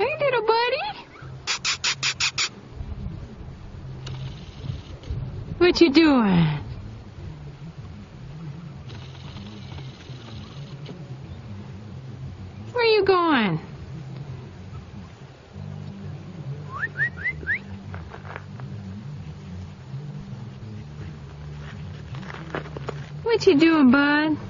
Hey, little buddy. What you doing? Where you going? What you doing, bud?